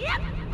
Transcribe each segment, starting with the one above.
Yep.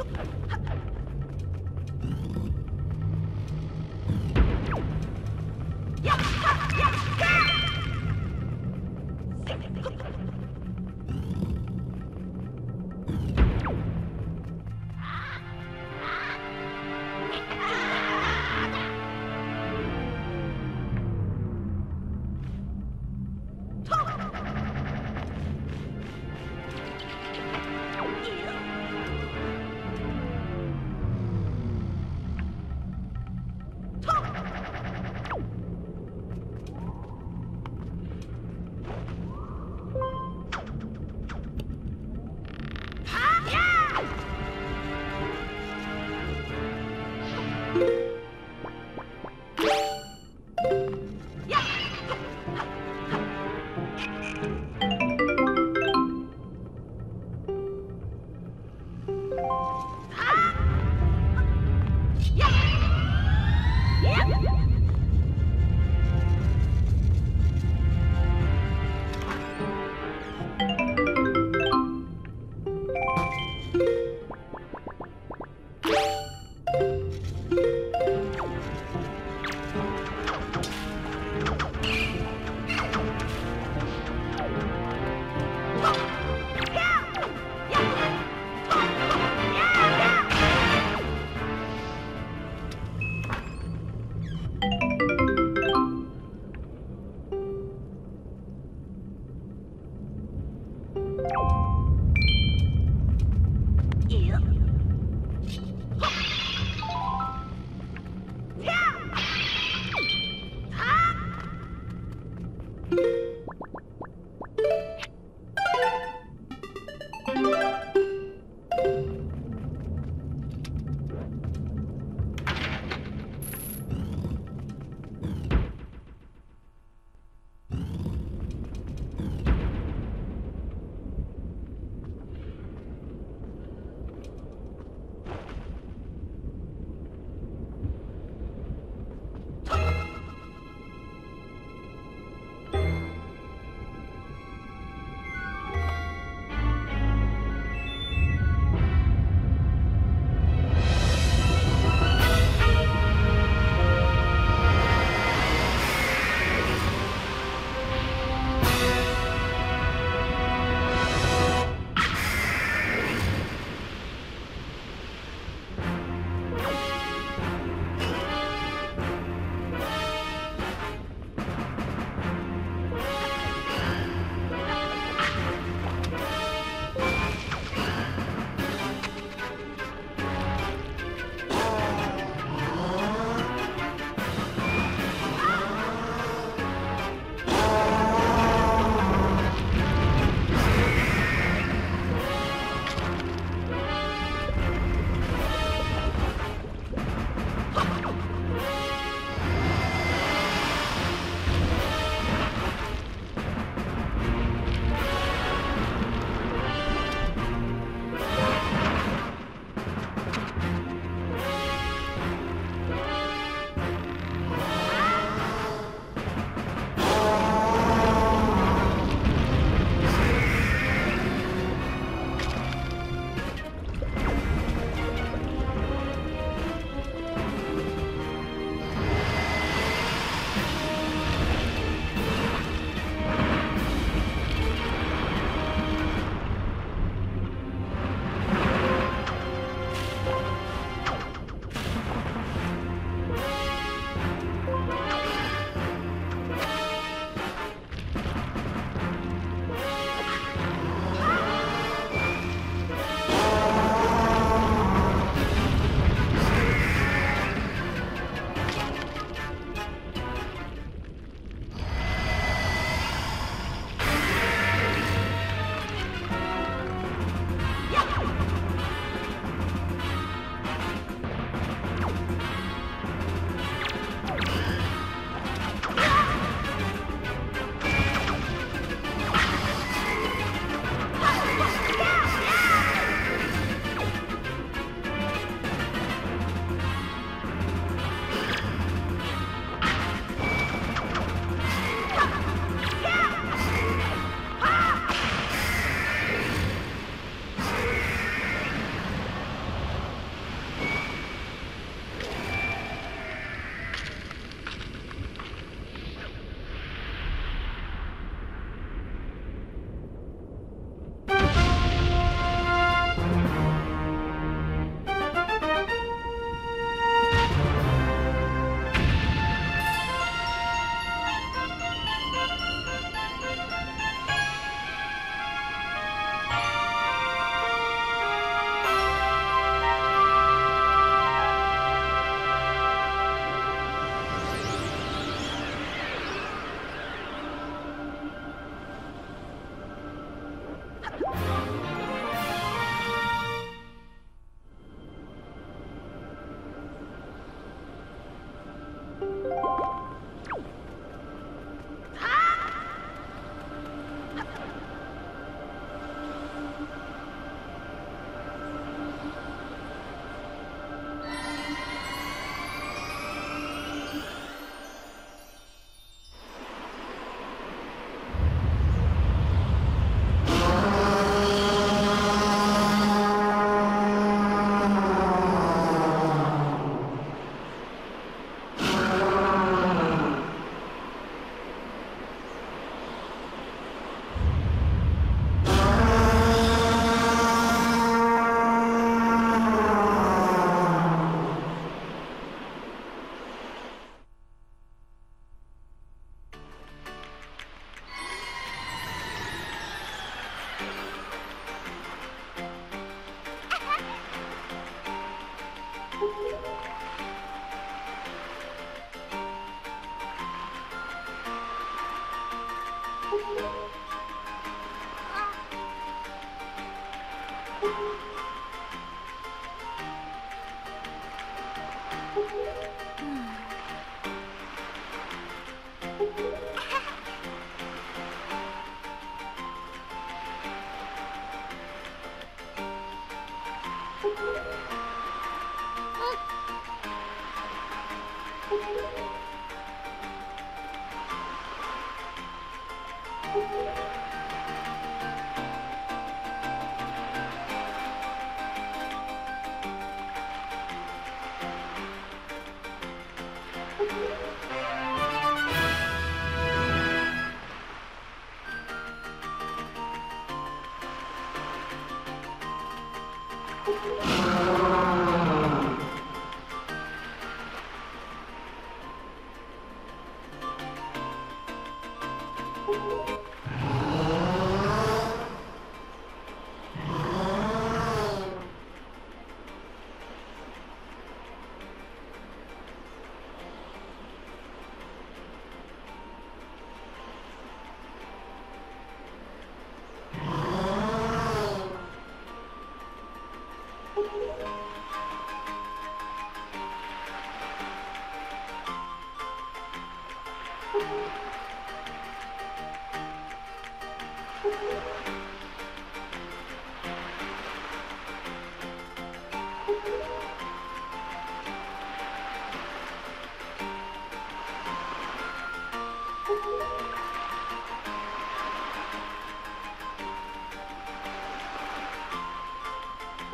Ha! Thank you.